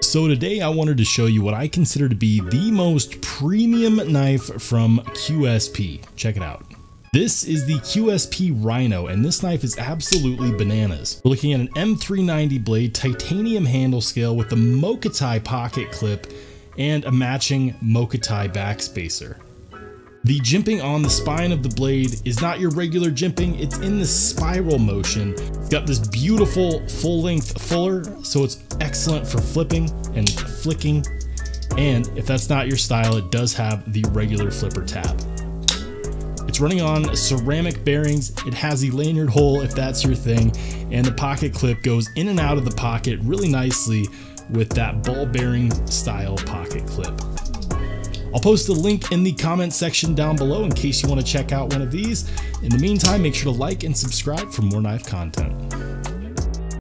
So today I wanted to show you what I consider to be the most premium knife from QSP. Check it out. This is the QSP Rhino, and this knife is absolutely bananas. We're looking at an M390 blade, titanium handle scale with the Mokuti pocket clip and a matching Mokuti backspacer. The jimping on the spine of the blade is not your regular jimping, it's in the spiral motion. It's got this beautiful full length fuller, so it's excellent for flipping and flicking. And if that's not your style, it does have the regular flipper tab. It's running on ceramic bearings. It has the lanyard hole if that's your thing. And the pocket clip goes in and out of the pocket really nicely with that ball bearing style pocket clip. I'll post a link in the comment section down below in case you want to check out one of these. In the meantime, make sure to like and subscribe for more knife content.